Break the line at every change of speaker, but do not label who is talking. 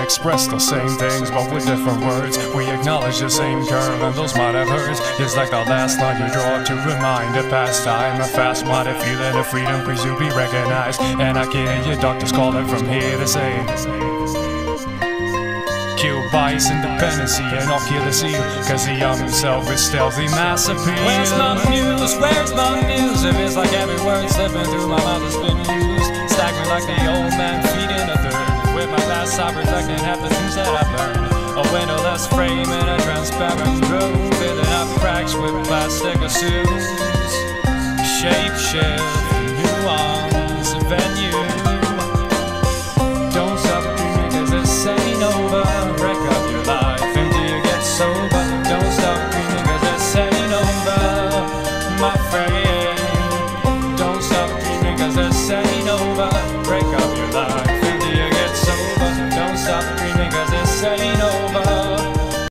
express the same things, but with different words. We acknowledge the same curve, and those might have hurts. It's like the last line you draw to remind a past time. A fast minded feeling of freedom, please you be recognized. And I can hear your doctors calling from here to say. Kill bias, independency, and I'll kill the seal. Cause the young himself is stealthy mass appeal.
Where's my muse? Where's my muse? If it's like every word slipping through my mouth has been used. Like the old man past I reflecting half the things that I've learned. A windowless frame in a transparent room. Filling up cracks with plastic assumes. Shape shift, cause this ain't